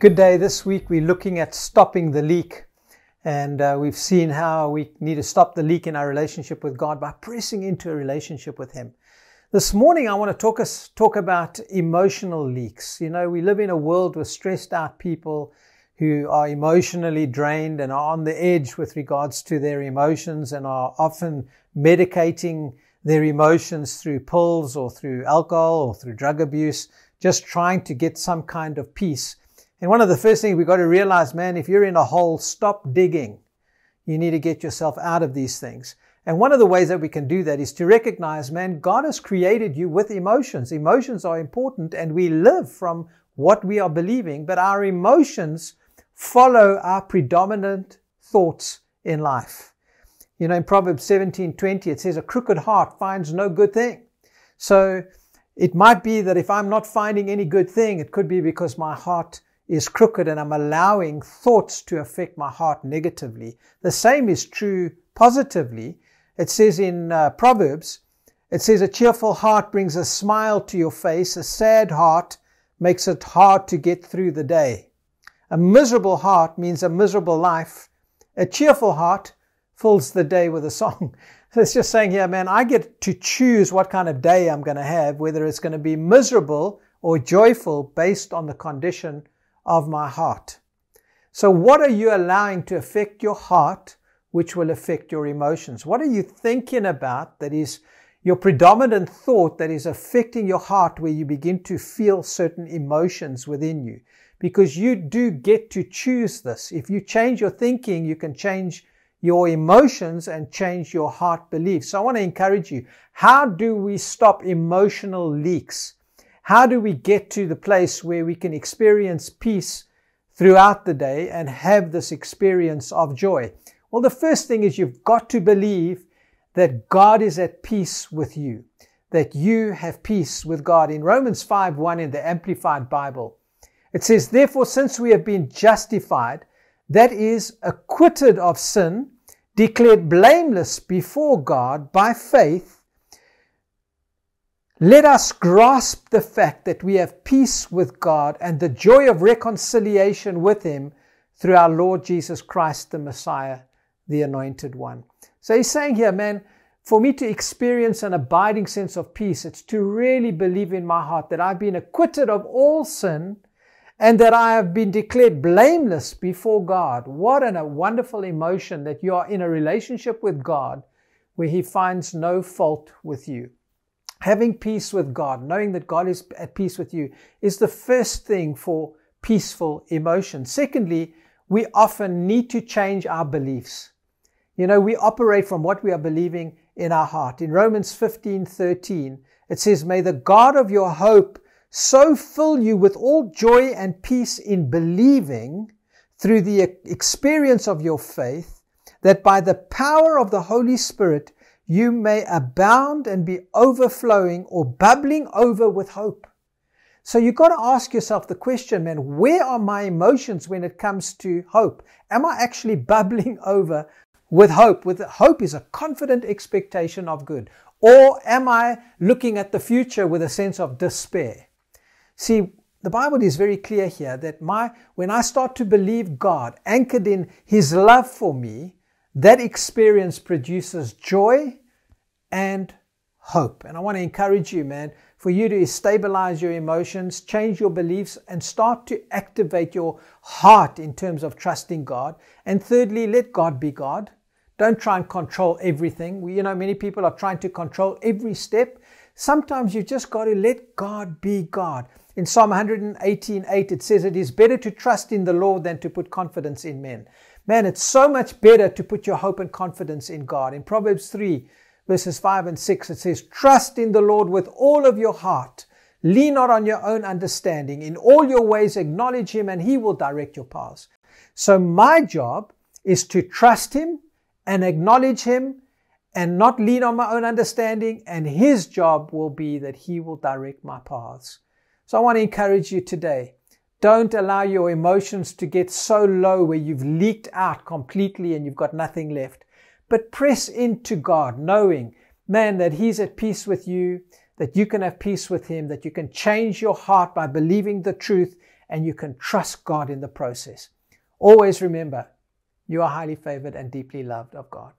Good day. This week we're looking at stopping the leak. And uh, we've seen how we need to stop the leak in our relationship with God by pressing into a relationship with Him. This morning I want to talk us talk about emotional leaks. You know, we live in a world with stressed out people who are emotionally drained and are on the edge with regards to their emotions and are often medicating their emotions through pills or through alcohol or through drug abuse, just trying to get some kind of peace. And one of the first things we've got to realize, man, if you're in a hole, stop digging. You need to get yourself out of these things. And one of the ways that we can do that is to recognize, man, God has created you with emotions. Emotions are important and we live from what we are believing, but our emotions follow our predominant thoughts in life. You know, in Proverbs 17:20 it says a crooked heart finds no good thing. So it might be that if I'm not finding any good thing, it could be because my heart is crooked and I'm allowing thoughts to affect my heart negatively. The same is true positively. It says in uh, Proverbs, it says, A cheerful heart brings a smile to your face, a sad heart makes it hard to get through the day. A miserable heart means a miserable life. A cheerful heart fills the day with a song. It's just saying here, man, I get to choose what kind of day I'm going to have, whether it's going to be miserable or joyful based on the condition of my heart. So, what are you allowing to affect your heart, which will affect your emotions? What are you thinking about that is your predominant thought that is affecting your heart, where you begin to feel certain emotions within you? Because you do get to choose this. If you change your thinking, you can change your emotions and change your heart beliefs. So I want to encourage you. How do we stop emotional leaks? How do we get to the place where we can experience peace throughout the day and have this experience of joy? Well, the first thing is you've got to believe that God is at peace with you, that you have peace with God. In Romans 5 1 in the Amplified Bible, it says, Therefore, since we have been justified, that is, acquitted of sin, declared blameless before God by faith, let us grasp the fact that we have peace with God and the joy of reconciliation with Him through our Lord Jesus Christ, the Messiah, the Anointed One. So he's saying here, man, for me to experience an abiding sense of peace, it's to really believe in my heart that I've been acquitted of all sin and that I have been declared blameless before God. What an, a wonderful emotion that you are in a relationship with God where He finds no fault with you having peace with God, knowing that God is at peace with you, is the first thing for peaceful emotion. Secondly, we often need to change our beliefs. You know, we operate from what we are believing in our heart. In Romans 15 13, it says, May the God of your hope so fill you with all joy and peace in believing through the experience of your faith, that by the power of the Holy Spirit you may abound and be overflowing or bubbling over with hope. So you've got to ask yourself the question, man, where are my emotions when it comes to hope? Am I actually bubbling over with hope? With hope is a confident expectation of good. Or am I looking at the future with a sense of despair? See, the Bible is very clear here that my when I start to believe God, anchored in his love for me, that experience produces joy and hope. And I want to encourage you, man, for you to stabilize your emotions, change your beliefs, and start to activate your heart in terms of trusting God. And thirdly, let God be God. Don't try and control everything. We, you know, many people are trying to control every step. Sometimes you've just got to let God be God. In Psalm 118:8, it says, It is better to trust in the Lord than to put confidence in men. Man, it's so much better to put your hope and confidence in God. In Proverbs 3, verses 5 and 6, it says, Trust in the Lord with all of your heart. Lean not on your own understanding. In all your ways, acknowledge Him, and He will direct your paths. So, my job is to trust Him and acknowledge Him and not lean on my own understanding. And His job will be that He will direct my paths. So, I want to encourage you today don't allow your emotions to get so low where you've leaked out completely and you've got nothing left. But press into God, knowing, man, that He's at peace with you, that you can have peace with Him, that you can change your heart by believing the truth and you can trust God in the process. Always remember, you are highly favored and deeply loved of God.